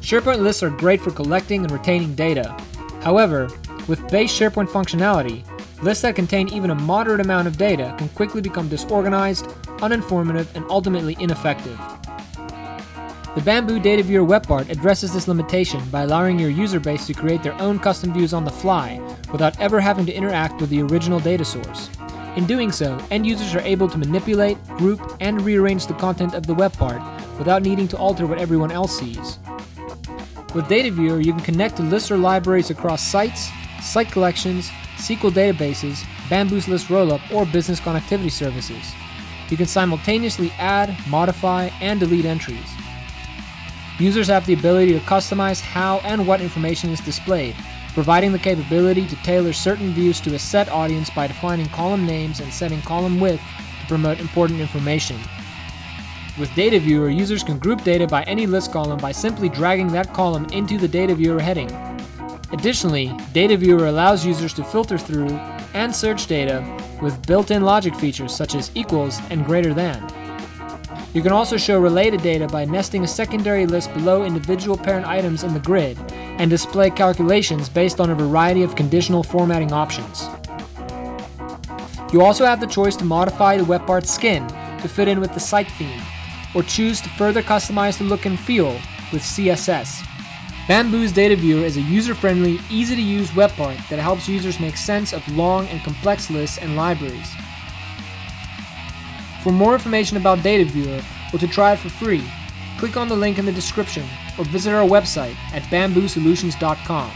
SharePoint lists are great for collecting and retaining data. However, with base SharePoint functionality, lists that contain even a moderate amount of data can quickly become disorganized, uninformative, and ultimately ineffective. The Bamboo Data Viewer web part addresses this limitation by allowing your user base to create their own custom views on the fly without ever having to interact with the original data source. In doing so, end users are able to manipulate, group, and rearrange the content of the web part without needing to alter what everyone else sees. With Data Viewer, you can connect to lists or libraries across sites, site collections, SQL databases, Bamboo's list rollup, or business connectivity services. You can simultaneously add, modify, and delete entries. Users have the ability to customize how and what information is displayed, providing the capability to tailor certain views to a set audience by defining column names and setting column width to promote important information. With Data Viewer, users can group data by any list column by simply dragging that column into the Data Viewer heading. Additionally, Data Viewer allows users to filter through and search data with built-in logic features such as equals and greater than. You can also show related data by nesting a secondary list below individual parent items in the grid and display calculations based on a variety of conditional formatting options. You also have the choice to modify the web part skin to fit in with the site theme or choose to further customize the look and feel with CSS. Bamboo's Data Viewer is a user-friendly, easy-to-use web part that helps users make sense of long and complex lists and libraries. For more information about Data Viewer or to try it for free, click on the link in the description or visit our website at bamboosolutions.com.